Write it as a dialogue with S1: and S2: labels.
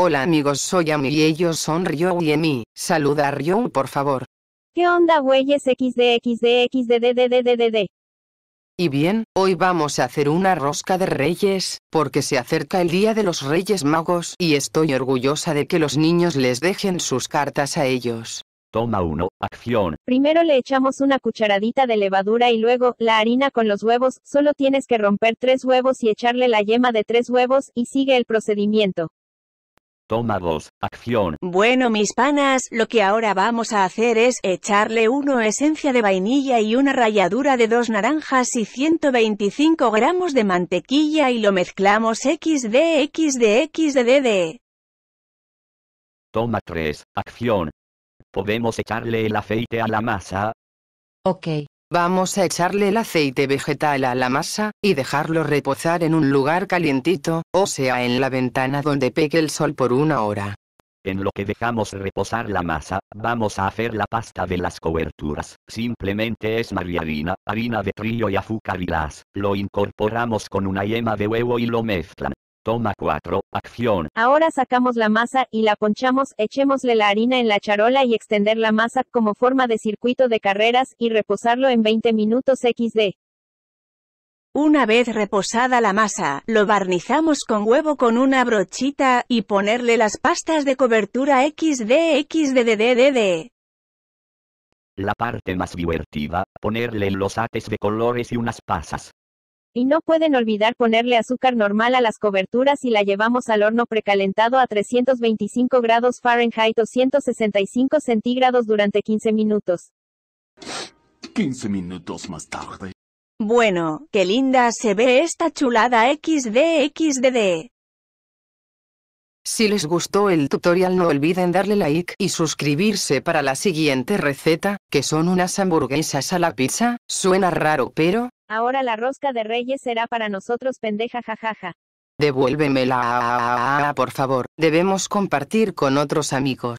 S1: Hola amigos soy Ami y ellos son Ryo y Emi, saluda a Ryo por favor.
S2: ¿Qué onda güeyes XD XD XD
S1: Y bien, hoy vamos a hacer una rosca de reyes, porque se acerca el día de los reyes magos y estoy orgullosa de que los niños les dejen sus cartas a ellos.
S3: Toma 1, acción.
S2: Primero le echamos una cucharadita de levadura y luego, la harina con los huevos, solo tienes que romper tres huevos y echarle la yema de tres huevos, y sigue el procedimiento.
S3: Toma 2, acción.
S4: Bueno mis panas, lo que ahora vamos a hacer es echarle uno esencia de vainilla y una ralladura de dos naranjas y 125 gramos de mantequilla y lo mezclamos XD XD.
S3: Toma 3, acción. ¿Podemos echarle el aceite a la masa?
S1: Ok. Vamos a echarle el aceite vegetal a la masa, y dejarlo reposar en un lugar calientito, o sea en la ventana donde pegue el sol por una hora.
S3: En lo que dejamos reposar la masa, vamos a hacer la pasta de las coberturas. Simplemente es margarina, harina de trigo y azúcar y las. Lo incorporamos con una yema de huevo y lo mezclan. Toma 4, acción.
S2: Ahora sacamos la masa y la ponchamos, echémosle la harina en la charola y extender la masa como forma de circuito de carreras y reposarlo en 20 minutos XD.
S4: Una vez reposada la masa, lo barnizamos con huevo con una brochita, y ponerle las pastas de cobertura XD XDDDD.
S3: La parte más divertida, ponerle los ates de colores y unas pasas.
S2: Y no pueden olvidar ponerle azúcar normal a las coberturas y la llevamos al horno precalentado a 325 grados Fahrenheit o 165 centígrados durante 15 minutos.
S5: 15 minutos más tarde.
S4: Bueno, qué linda se ve esta chulada XD XDD.
S1: Si les gustó el tutorial no olviden darle like y suscribirse para la siguiente receta, que son unas hamburguesas a la pizza, suena raro pero,
S2: Ahora la rosca de reyes será para nosotros pendeja jajaja.
S1: devuélvemela por favor, debemos compartir con otros amigos.